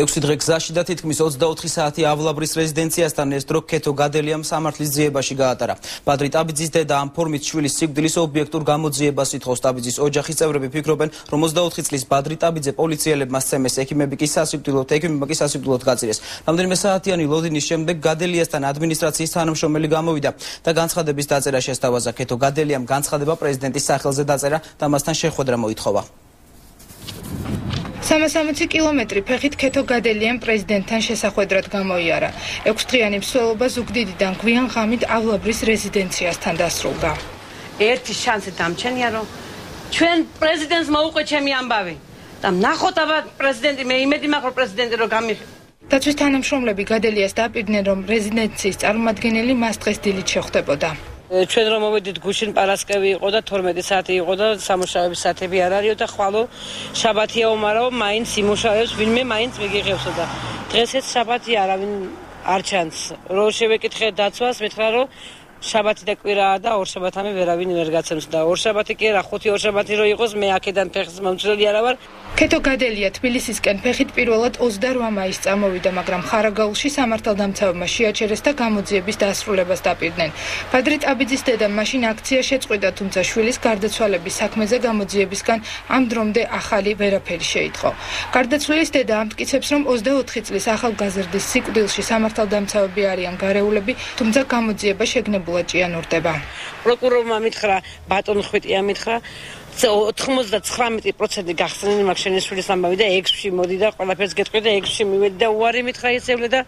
6 დღე გზაში და თითქმის 24 საათი ავლაბრის რეზიდენციასთან ეს დრო ქეთო გადელიამ სამართლის ძიებაში გაატარა. ბადრი ტაბიძის დედა ამ ფორმით შვილის სიკვდილის ობიექტურ გამოძიებას ითხოვს ტაბიძის ოჯახის წევრები ფიქრობენ, რომ 24 წლის ბადრი ტაბიძე პოლიციელებმა სცემეს ექიმები კი სასიკვდილოდ, ექიმებმა კი სასიკვდილოდ გაწირეს. რამდენიმე საათიანი ლოდინის შემდეგ გადელიასთან ადმინისტრაციის თანამშრომელი გამოვიდა და განცხადების დაწერა შესთავაზა ქეთო გადელიამ განცხადება პრეზიდენტის სახელზე დაწერა და მასთან შეხვედრა მოითხოვა. 360 კილომეტრი ფეხით ქეთო გადელიამ პრეზიდენტთან შესახვედრად გამოიარა. 6 დღიანი მსვლელობა ზუგდიდიდან გვიან ღამით ავლაბრის რეზიდენციასთან დასრულდა. ერთი შანსი დამჩენია რომ ჩვენ პრეზიდენტს მოუყვე ჩემი ამბავი და ნახოთ აბა პრეზიდენტი მე იმედი მაქვს რომ პრეზიდენტი რო გამიხ დაცვის თანამშრომლები გადელიას დააპირდნენ რომ რეზიდენციის წარმომადგენელი მას დღეს დილით შეხვდებოდა. ჩვენ რომ მოვედით გუშინ პარასკევი იყო და 12 საათი იყო და სამუშაოების საათები არ არისო და ხვალო შაბათია უმარავ მაინც იმუშავებს ვინმე მაინც მიგიღებსო და დღეს ეს შაბათი არავინ არ ჩანს. რო შევეკითხე დაცვას მითხრა რომ შაბათი და კვირაა და ორ შაბათამი ვერავინ ვერ გაცემს და ორ შაბათი კი არა ხუთი ორ შაბათი რო იყოს მე აქედან ფეხს მომწრელი არა ვარ ქეთო გადელია თბილისისკენ ფეხით პირველად 28 მაისს წამოვიდა მაგრამ ხარაგაულში სამართალდამცავებმა შეაჩერეს და გამოძიების დასრულებას დაპირდნენ. ბადრი ტაბიძის დედა მაშინ აქცია შეწყვიტა თუმცა შვილის გარდაცვალების საქმეზე გამოძიებისგან ამ დრომდე ახალი ვერაფერი შეიტყო. გარდაცვლილის დედა ამტკიცებს რომ 24 წლის ახალგაზრდის სიკვდილში სამართალდამცავები არიან გარეულები თუმცა გამოძიება შეგნებულ ნებულად ჭიანურდება. პროკურორმა მითხრა, ბატონ ხვიტია მითხრა 99% გახსნილი მაქვს შენი შვილის ამბავი და 6-ში მოდი და ყველაფერს გეტყვი და 6-ში მივედი და უარი მითხრა ისევლე და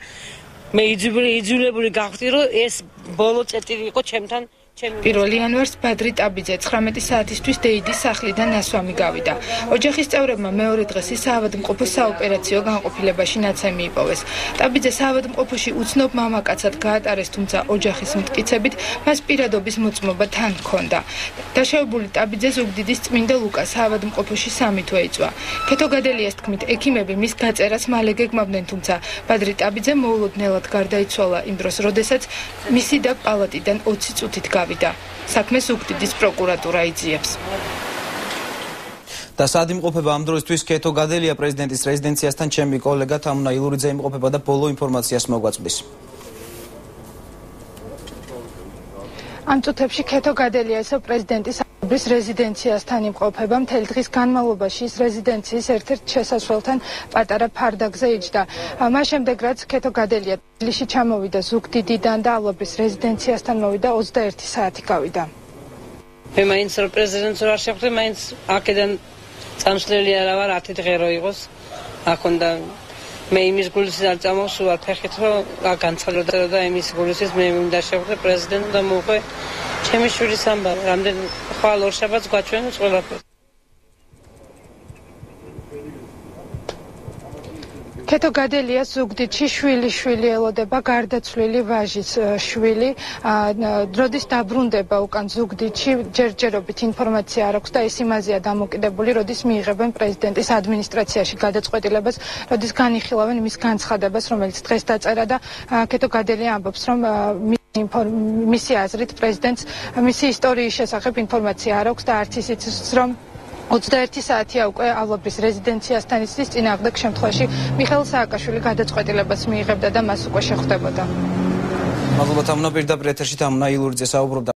მე იძულებული გავხდი რომ ეს ბოლო წერტილი იყო ჩემთან 1 იანვარს ბადრი ტაბიძე 19 საათისთვის დეიდის სახლიდან ნასვამი გავიდა. ოჯახის წევრებმა მეორე დღეს საავადმყოფო საოპერაციო განყოფილებაში ნაცემი იპოვეს. ტაბიძე საავადმყოფოში უცნობ მამაკაცად გაატარეს, თუმცა ოჯახის მტკიცებით მას პირადობის მოწმობა თან ჰქონდა. დაშავებული ტაბიძე ზუგდიდის წმინდა ლუკას საავადმყოფოში სამი თვე იწვა. ქეთოგადელიას თქმით, ექიმები მის გაწერას მალე გეგმავდნენ, თუმცა ბადრი ტაბიძე მოულოდნელად გარდაიცვალა იმ დროს, როდესაც მისი და პალატიდან 20 წუთით გავიდა. გავიდა. საქმეს უგდიდის პროკურატურა იძიებს. და სადიმყოფება ამ დროისთვის კეთო გადელია პრეზიდენტის რეზიდენციასთან ჩემი კოლეგა თამუნა ილურიძე იმყოფება და ბოლო ინფორმაციას მოგვაწვდის. ამ წუთებში კეთო გადელია ესო პრეზიდენტის აბრის რეზიდენციასთან იმყოფება მთელი დღის განმავლობაში ის რეზიდენციის ერთ-ერთ შესასვლელთან პატარა ფარდაგზე იჯდა. მას შემდეგ რაც კეთო გადელია თბილისში ჩამოვიდა ზუგდიდიდან და აბრის რეზიდენციასთან მოვიდა 21 საათი გავიდა. მე მაინც რო პრეზიდენტს რა შეხვდი, მაინც აქედან წამსვლელი არა ვარ 10 დღე რო იყოს. აქონდა მე იმის გულისის არ წამოვსულა ფეხით რომ განცხადდა და იმის გულისის მე მინდა შეხვდე პრეზიდენტს და მოყვე ჩემი შვილის ამბავი რამდენ ხვალ ორ შაბათს გვაჩვენებს ყველაფერს ქეთო გადელია ზუგდიდში შვილი შვილი ელოდება გარდაცვლილი ვაჟის შვილი. დროდის დაბრუნდება უკან ზუგდიდში ჯერჯერობით ინფორმაცია არ აქვს და ეს იმაზეა დამოკიდებული როდის მიიღებენ პრეზიდენტის ადმინისტრაციაში გადაწყვეტილებას როდის განიხილავენ მის განცხადებას რომელიც დღეს დაწერა და ქეთო გადელია ამბობს რომ მისი აზრით პრეზიდენტს მისი ისტორიის შესახებ ინფორმაცია არ აქვს და არც ისიც რომ 21 საათია უკვე ავლაბრის რეზიდენციასთან ისის წინააღმდეგ შემთხვევაში მიხეილ სააკაშვილი გადაწყვეტილებას მიიღებდა და მას უკვე შეხვდებოდა. მადლობა თამნა პირდაპირ ეთერში თამნა ილურიძე საუბრობდა